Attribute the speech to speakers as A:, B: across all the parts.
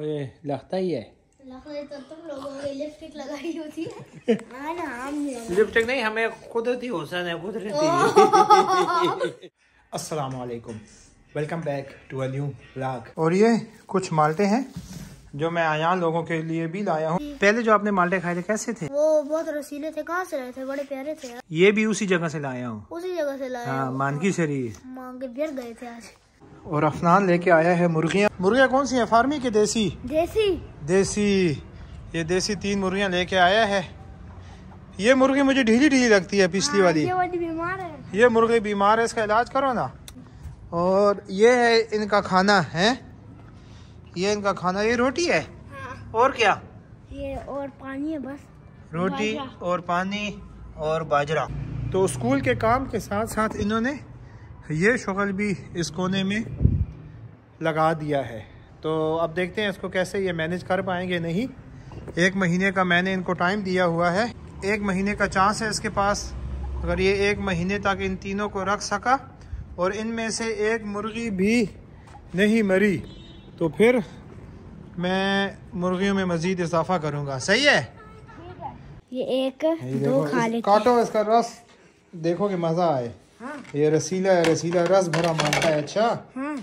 A: और ये लगता ही है
B: तो तुम लोगों की लिपस्टिक लगाई होती है हाँ ना हम नहीं लगाए।
A: लिपस्टिक नहीं हमें कुदरती हुसन है कुदरती। अस्सलाम वालेकुम welcome back to a new blog. और ये कुछ माल्टे हैं जो मैं आया लोगों के लिए भी लाया हूँ। पहले जो आपने माल्टे खाए थे कैसे थे?
B: वो बहुत रसीले थे कहाँ से लाए थे? बड़े प्यारे थे। यार
A: ये भी उसी जगह से लाया हूँ।
B: उसी जगह से लाया
A: हाँ मानकी शरीफ
B: मांगे बियर गए थे आज।
A: और अफनान लेके आया है मुर्गियाँ। मुर्गियाँ कौन सी हैं? फार्मी के देसी?
B: देसी।
A: देसी। ये देसी तीन मुर्गियाँ लेके आया है। ये मुर्गी मुझे ढीली ढीली लगती है पिछली वाली।
B: ये वाली बीमार है।
A: ये मुर्गी बीमार है इसका इलाज करो ना। और ये है इनका खाना है? ये इनका खाना ये रोटी है?
B: हाँ।
A: और क्या?
B: ये और पानी है बस।
A: रोटी और पानी और बाजरा। तो स्कूल के काम के साथ साथ इन्होंने ये शुगल भी इस कोने में लगा दिया है। तो अब देखते हैं इसको कैसे ये मैनेज कर पाएँगे नहीं। एक महीने का मैंने इनको टाइम दिया हुआ है। एक महीने का चांस है इसके पास। अगर ये एक महीने तक इन तीनों को रख सका और इनमें से एक मुर्गी भी नहीं मरी तो फिर मैं मुर्गियों में मज़ीद इजाफा करूँगा। सही है?
B: ये एक
A: ये
B: दो खा
A: काटो इसका रस। देखो कि मज़ा आए।
B: हाँ।
A: ये रसीला है रसीला रस भरा माँगता है अच्छा?
B: हाँ।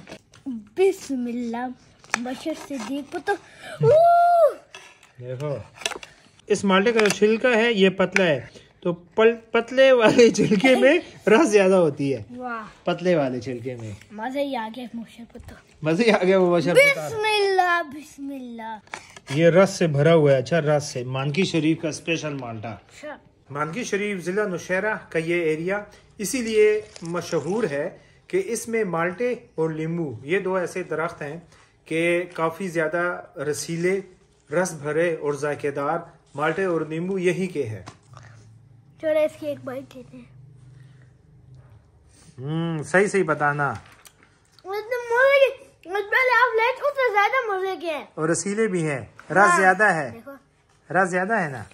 B: बिस्मिल्लाह बशर से देख तो
A: देखो इस माल्टे का जो छिलका है ये पतला है। तो पल, पतले वाले छिलके में रस ज़्यादा होती है।
B: वाह।
A: पतले वाले छिलके में।
B: मज़ा ही आ गया पता
A: मज़े ही आ गया वो बशर बता
B: बिस्मिल्लाह बिस्मिल्लाह।
A: ये रस से भरा हुआ है अच्छा रस से। मानकी शरीफ का स्पेशल माल्टा। मानकी शरीफ ज़िला नौशहरा का ये एरिया इसीलिए मशहूर है कि इसमें माल्टे और नींबू ये दो ऐसे दरख्त हैं कि काफ़ी ज़्यादा रसीले रस भरे और जायकेदार माल्टे और नींबू यही के हैं।
B: चलो इसकी एक बाइट लेते हैं।
A: हम्म सही सही बताना।
B: मतलब के हैं।
A: और रसीले भी हैं रस
B: हाँ।
A: ज़्यादा है। रस ज़्यादा है ना?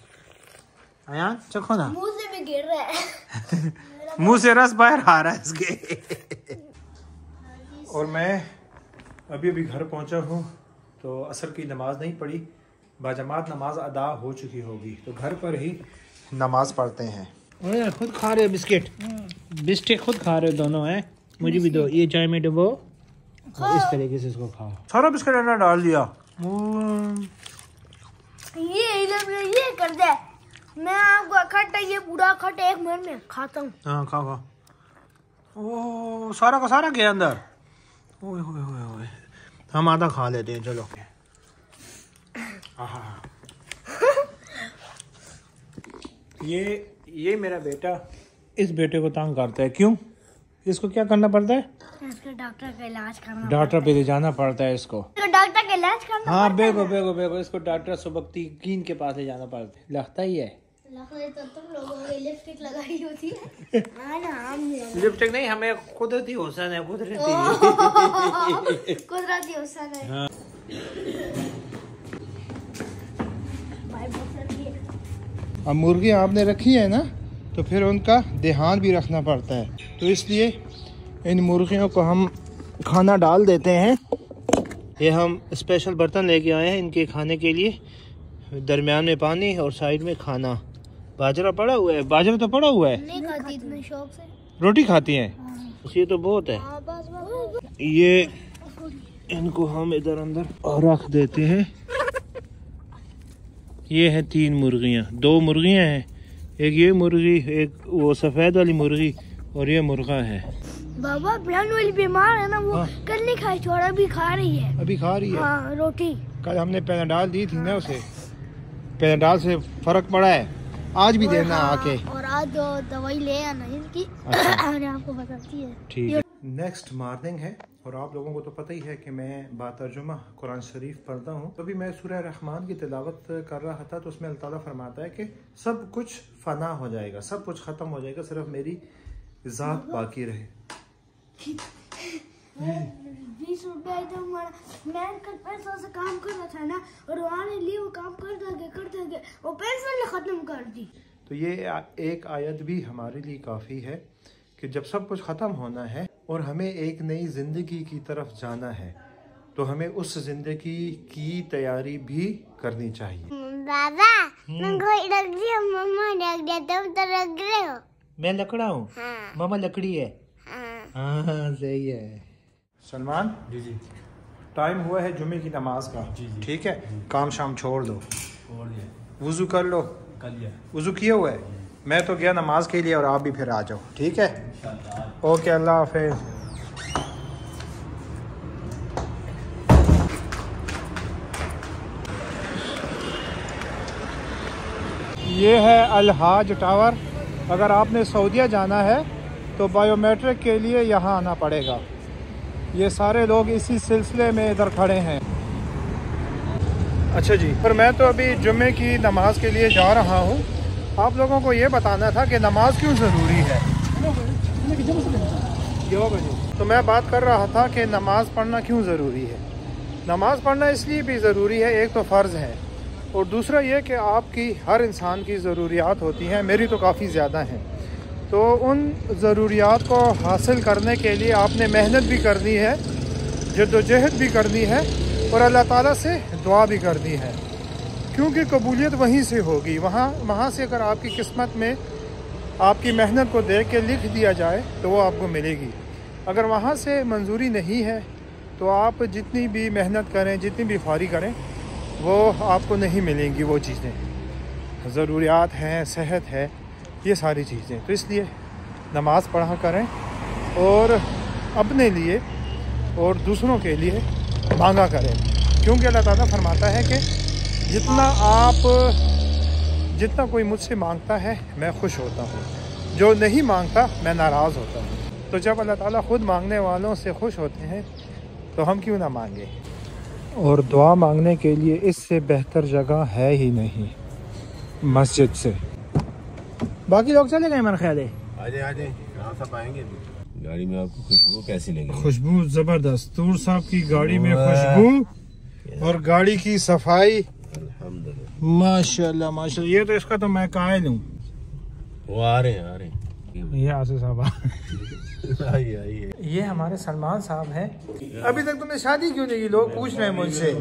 A: अयान चखो ना।
B: मुँह से भी गिर रहा है।
A: मुँह से रस बाहर आ रहा है इसके। और मैं अभी अभी घर पहुँचा हूँ तो असर की नमाज़ नहीं पढ़ी बाजमात नमाज़ अदा हो चुकी होगी। तो घर पर ही नमाज़ पढ़ते हैं। खुद खा रहे हो बिस्किट? बिस्किट खुद खा रहे हो दोनों हैं? मुझे भी दो। ये चाय में डुबो। इस तरीके से इसको खाओ। सारा बिस्किट डाल दिया। हम्म,
B: ये ये कर दे। मैं आपको खट्टा ये पूरा खट्टा एक मिनट में खाता हूँ।
A: हाँ खाओ खाओ ओ सारा का सारा गया अंदर? ओए ओए ओए ओए। हम आधा खा लेते हैं चलो। आहा। ये ये मेरा बेटा इस बेटे को तंग करता है। क्यों? इसको क्या करना पड़ता है?
B: इसको डॉक्टर का इलाज करना
A: डॉक्टर पे ले जाना पड़ता है इसको।
B: इसको डॉक्टर का इलाज करना
A: हाँ बेगो बेगो बेगो इसको डॉक्टर सुबक्ती कीन के पास ले जाना पड़ता है। लगता ही है।
B: लगता तो तुम लोगों की लिपस्टिक लगाई होती है। हाँ ना हम नहीं
A: लिपस्टिक नहीं हमें कुदरती हुसन है कुदरती।
B: कुदरती हुसन है।
A: हाँ।
B: भाई बहुत लगी है।
A: अब मुर्गी आपने रखी है ना तो फिर उनका ध्यान भी रखना पड़ता है। तो इसलिए इन मुर्गियों को हम खाना डाल देते हैं। ये हम स्पेशल बर्तन लेके आए हैं इनके खाने के लिए। दरमियान में पानी और साइड में खाना। बाजरा पड़ा हुआ है। बाजरा तो पड़ा हुआ है।
B: नहीं खाती इतने शौक से।
A: रोटी खाती है? ये तो बहुत है।
B: हाँ
A: ये इनको हम इधर अंदर रख देते हैं। ये है तीन मुर्गियाँ। दो मुर्गियाँ हैं। एक ये मुर्गी एक वो सफ़ेद वाली मुर्गी और ये मुर्गा है।
B: बाबा बहन वाली बीमार है ना वो
A: हाँ।
B: कल नहीं खाई थोड़ा भी खा रही है।
A: अभी खा रही है?
B: हाँ रोटी।
A: कल हमने पैनाडाल दी थी ना उसे। पैनाडाल से फ़र्क पड़ा है। आज भी देना
B: हाँ,
A: आके।
B: और आज जो दवाई ले आना इसकी
A: अच्छा।
B: आपको बताती है।
A: ठीक है। नेक्स्ट मॉर्निंग है और आप लोगों को तो पता ही है कि मैं बातर्जुमा कुरान शरीफ पढ़ता हूँ। तो अभी मैं सूरह रहमान की तिलावत कर रहा था तो उसमें अल्लाह ताला फरमाता है कि सब कुछ फना हो जाएगा सब कुछ ख़त्म हो जाएगा सिर्फ़ मेरी ज़ात बाकी रहे।
B: बीस रुपया तो हमारा मैं कल पैसा से काम कर रहा था ना और वहाँ ने लिए वो काम करते गए करते गए वो पैसा ने खत्म कर दी।
A: तो ये एक आयत भी हमारे लिए काफ़ी है कि जब सब कुछ ख़त्म होना है और हमें एक नई ज़िंदगी की तरफ़ जाना है तो हमें उस ज़िंदगी की तैयारी भी करनी चाहिए।
B: बाबा मैं कोई रख दिया मम्मा रख दिया तुम तो रख रहे हो।
A: मैं लकड़ा हूँ?
B: हाँ।
A: मामा लकड़ी है।
B: हाँ
A: हाँ सही है। सलमान?
C: जी जी।
A: टाइम हुआ है जुमे की नमाज़ का।
C: जी, जी।
A: ठीक है? काम शाम छोड़ दो। वज़ू कर लो।
C: कल ये
A: वज़ू किया हुआ है? मैं तो गया नमाज़ के लिए और आप भी फिर आ जाओ। ठीक है? ओके अल्लाह हाफिज। ये है अलहाज टावर। अगर आपने सऊदीया जाना है तो बायोमेट्रिक के लिए यहाँ आना पड़ेगा। ये सारे लोग इसी सिलसिले में इधर खड़े हैं। अच्छा जी, पर मैं तो अभी जुम्मे की नमाज़ के लिए जा रहा हूँ। आप लोगों को ये बताना था कि नमाज़ क्यों ज़रूरी है? तो मैं बात कर रहा था कि नमाज़ पढ़ना क्यों ज़रूरी है? नमाज़ पढ़ना इसलिए भी ज़रूरी है, एक तो फ़र्ज़ है, और दूसरा ये कि आपकी हर इंसान की ज़रूरियात होती हैं, मेरी तो काफ़ी ज़्यादा हैं। तो उन ज़रूरियात को हासिल करने के लिए आपने मेहनत भी करनी है, जद्दोजहद भी करनी है और अल्लाह ताला से दुआ भी करनी है। क्योंकि कबूलियत वहीं से होगी। वहाँ वहाँ से अगर आपकी किस्मत में आपकी मेहनत को देख के लिख दिया जाए तो वो आपको मिलेगी। अगर वहाँ से मंजूरी नहीं है तो आप जितनी भी मेहनत करें, जितनी भी फारी करें, वो आपको नहीं मिलेंगी वो चीज़ें। ज़रूरियात हैं, सेहत है। ये सारी चीज़ें। तो इसलिए नमाज़ पढ़ा करें और अपने लिए और दूसरों के लिए मांगा करें। क्योंकि अल्लाह ताला फरमाता है कि जितना आप, जितना कोई मुझसे माँगता है, मैं खुश होता हूँ। जो नहीं माँगता, मैं नाराज़ होता हूँ। तो जब अल्लाह ताला खुद मांगने वालों से खुश होते हैं तो हम क्यों ना मांगे? और दुआ मांगने के लिए इससे बेहतर जगह है ही नहीं, मस्जिद से। बाकी लोग चले गए मेरा ख्याल है?
D: आजे आजे कहाँ सब आएँगे गाड़ी में आपको खुशबू कैसी लगी?
A: खुशबू ज़बरदस्त। तूर साहब की गाड़ी में खुशबू और गाड़ी की सफ़ाई।
D: अल्हम्दुलिल्लाह।
A: माशाल्लाह माशाल्लाह। ये तो इसका तो मैं कायल हूँ
D: वो आ रहे हैं आ रहे हैं।
A: ये आसिफ साहब ये हमारे सलमान साहब हैं। अभी तक तुमने शादी क्यों नहीं की? लोग पूछ रहे हैं मुझसे।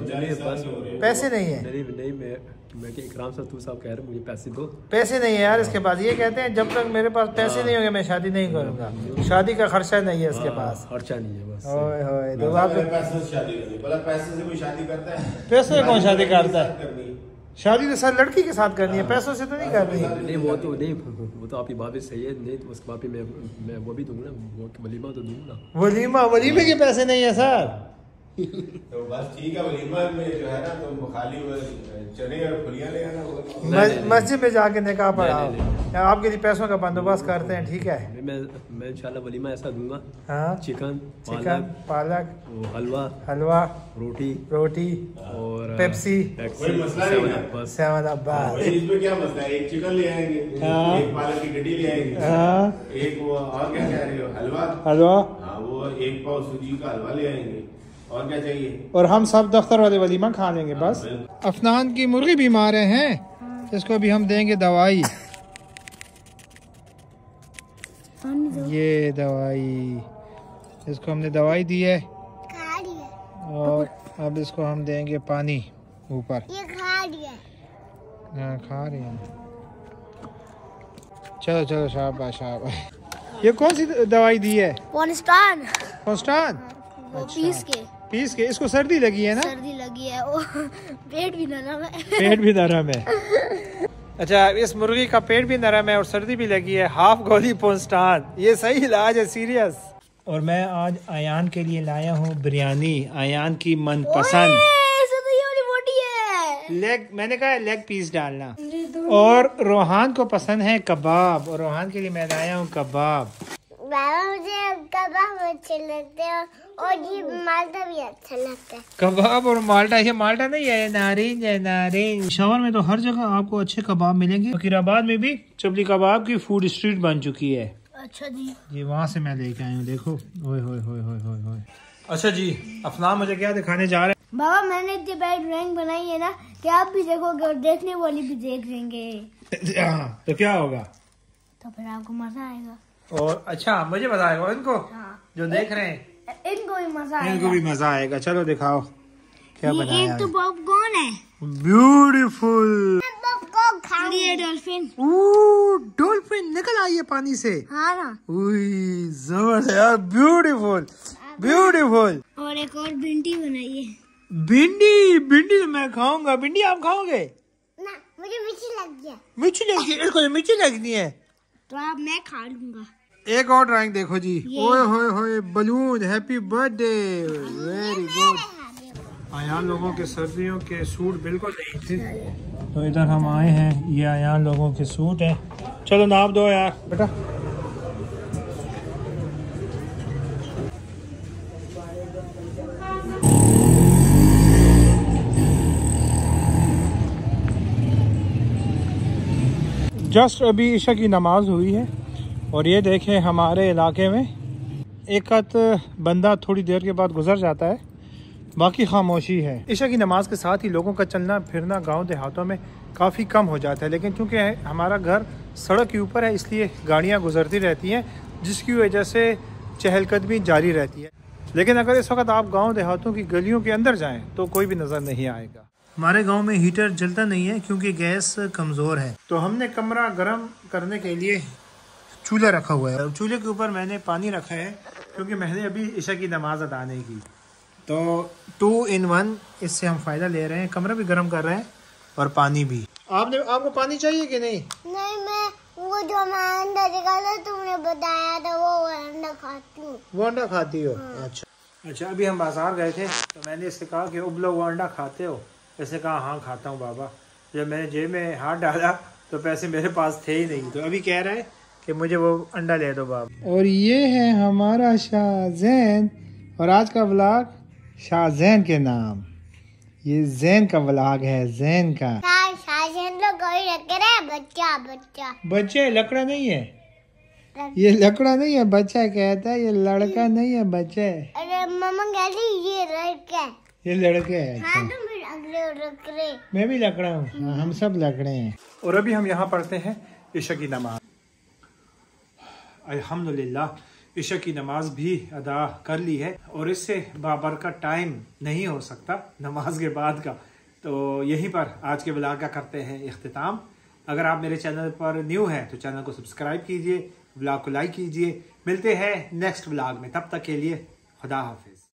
A: पैसे नहीं है।
C: नहीं नहीं मैं मैं कि इकराम साहब तू साहब कह रहे हैं, मुझे पैसे दो।
A: पैसे नहीं है यार इसके पास। ये कहते हैं जब तक मेरे पास पैसे नहीं होंगे मैं शादी नहीं करूँगा। शादी का खर्चा नहीं है इसके पास।
C: खर्चा नहीं है बस।
A: ओए होए तो आप
D: पैसे से शादी करनी बोला पैसे से कोई शादी करता है?
A: पैसे कौन शादी करता है? शादी तो सर लड़की के साथ करनी है पैसों से तो नहीं करनी।
C: है नहीं वो तो नहीं वो तो आपकी बात सही है। नहीं तो उसके बाद मैं मैं वो भी दूँगा ना वो वलीमा तो दूँगा ना।
A: वलीमा वलीमे के पैसे नहीं है सर।
D: तो बस ठीक है वलीमा में जो है ना तुम खाली चने और फुलियाँ ले आना
A: मस्जिद में जाके निकाह पढ़ाओ
C: नहीं,
A: आपके लिए पैसों का बंदोबस्त करते हैं ठीक है?
C: मैं मैं इंशाल्लाह वलीमा ऐसा दूँगा।
A: हाँ?
C: चिकन
A: चिकन
C: पालक
A: पालक
C: हलवा
A: हलवा
C: रोटी
A: रोटी
C: और
A: पेप्सी।
D: कोई मसला नहीं है।
C: बस।
A: सेवन अब्बा
D: इसमें क्या मसला है? एक चिकन ले आएँगे
A: हाँ।
D: एक पालक की गड्डी ले आएँगे।
A: हाँ।
D: एक वो और क्या कह रहे हो हलवा?
A: हलवा?
D: हाँ वो एक पाव सूजी का हलवा ले आएँगे। और क्या चाहिए?
A: और हम सब दफ्तर वाले वलीमा खा लेंगे बस। अफनान की मुर्गी बीमार है इसको भी हम देंगे दवाई। ये दवाई। इसको हमने दवाई दी है।
B: खा रही है
A: और अब इसको हम देंगे पानी ऊपर।
B: ये खा रही है।
A: हाँ खा रहे हैं। चलो चलो शाबाश शाबाश। ये कौन सी दवाई दी है?
B: पॉलिस्टान
A: कॉन्स्टान
B: वो पीस के।
A: पीस के इसको सर्दी लगी है ना?
B: सर्दी लगी है वो पेट भी नरम है।
A: पेट भी नरम है। अच्छा इस मुर्गी का पेट भी नरम है और सर्दी भी लगी है। हाफ़ गोली पोस्टान। ये सही इलाज है सीरियस। और मैं आज आयान के लिए लाया हूँ बिरयानी। आयान की मनपसंद।
B: बोटी है।
A: लेग मैंने कहा लेग पीस डालना।
B: तो
A: और रोहान को पसंद है कबाब। और रोहान के लिए मैं लाया हूँ कबाब।
B: बाबा मुझे कबाब अच्छे लगते हैं और ये मालदा भी अच्छा लगता है।
A: कबाब और माल्टा ये माल्टा नहीं है नारिंज है नारिंज। शहर में तो हर जगह आपको अच्छे कबाब मिलेंगे। फकीराबाद में भी चबली कबाब की फ़ूड स्ट्रीट बन चुकी है।
B: अच्छा जी।
A: ये वहाँ से मैं लेके आया हूँ देखो। ओए होए होए होए होए होए अच्छा जी अफनान मुझे क्या दिखाने जा रहे हैं?
B: बाबा मैंने इतनी बड़ी ड्राइंग बनाई है ना कि आप भी देखोगे और देखने वाले भी देख लेंगे।
A: हाँ, तो क्या होगा?
B: तो फिर आपको मज़ा आएगा।
A: और अच्छा मुझे बताएगा इनको
B: हाँ।
A: जो देख रहे हैं।
B: इनको भी मज़ा आएगा।
A: इनको
B: आएगा
A: भी मज़ा आएगा। चलो दिखाओ क्या
B: ये
A: बनाया
B: एक तो पॉपकॉर्न है।
A: ब्यूटीफुल
B: डॉल्फिन
A: डॉल्फिन निकल आई है पानी से।
B: हाँ ना।
A: उई ज़बरदस्त यार ब्यूटीफुल ब्यूटीफुल
B: और एक और भिंडी बनाई है।
A: भिंडी भिंडी तो मैं खाऊँगा। भिंडी आप खाओगे?
B: ना मुझे मिर्ची लग गया।
A: मिर्ची है इसको तो मिर्ची लगनी है।
B: तो अब मैं खा लूँगा।
A: एक और ड्राइंग देखो जी। ओए होए होए balloon happy birthday very good Ayaan लोगों के सर्दियों के सूट बिल्कुल नहीं थे। तो इधर हम आए हैं। ये आयान लोगों के सूट है। चलो नाप दो यार बेटा। जस्ट अभी ईशा की नमाज़ हुई है। और ये देखें हमारे इलाके में, एक बंदा थोड़ी देर के बाद गुजर जाता है, बाकी खामोशी है। ईशा की नमाज़ के साथ ही लोगों का चलना, फिरना गाँव देहातों में काफ़ी कम हो जाता है, लेकिन चूँकि हमारा घर सड़क के ऊपर है, इसलिए गाड़ियाँ गुजरती रहती हैं, जिसकी वजह से चहलकदमी जारी रहती है। लेकिन अगर इस वक्त आप गाँव देहातों की गलियों के अंदर जाएँ तो कोई भी नज़र नहीं आएगा। हमारे गाँव में हीटर जलता नहीं है, क्योंकि गैस कमज़ोर है। तो हमने कमरा गर्म करने के लिए चूल्हा रखा हुआ है। चूल्हे के ऊपर मैंने पानी रखा है क्योंकि मैंने अभी ईशा की नमाज़ अदा नहीं की। तो टू इन वन इससे हम फ़ायदा ले रहे हैं। कमरा भी गर्म कर रहे हैं और पानी भी। आपने आपको पानी चाहिए कि नहीं?
B: नहीं मैं वो जो मैं अंडा निकाला तुमने बताया था वो अंडा खाती हूँ।
A: वो अंडा खाती हो? हाँ। अच्छा। अच्छा अभी हम बाज़ार गए थे तो मैंने इससे कहा कि उबला वो अंडा खाते हो? इसने कहा हाँ खाता हूँ बाबा। जब मैंने जेब में हाथ डाला तो पैसे मेरे पास थे ही नहीं। तो अभी कह रहा है कि मुझे वो अंडा ले दो बाबा और ये है हमारा शाहजैन और आज का व्लॉग शाहजैन के नाम। ये जैन का व्लॉग है जैन का।
B: है बच्चा बच्चा।
A: बच्चे लकड़ा नहीं है। ये लकड़ा नहीं है बच्चा कहता है ये लड़का नहीं है बच्चा है।
B: अरे मम्मा कहती ये लड़का है।
A: ये लड़के है
B: हाँ तो
A: मैं भी लकड़ा हूँ। हाँ, हम सब लकड़े हैं। और अभी हम यहाँ पढ़ते हैं ईशा की नमाज़। अल्हम्दुलिल्लाह ईशा की नमाज़ भी अदा कर ली है और इससे बाबर का टाइम नहीं हो सकता नमाज़ के बाद का। तो यहीं पर आज के ब्लाग का करते हैं अख्ताम अगर आप मेरे चैनल पर न्यू हैं तो चैनल को सब्सक्राइब कीजिए, ब्लाग को लाइक कीजिए। मिलते हैं नेक्स्ट ब्लाग में। तब तक के लिए खुदा हाफिज।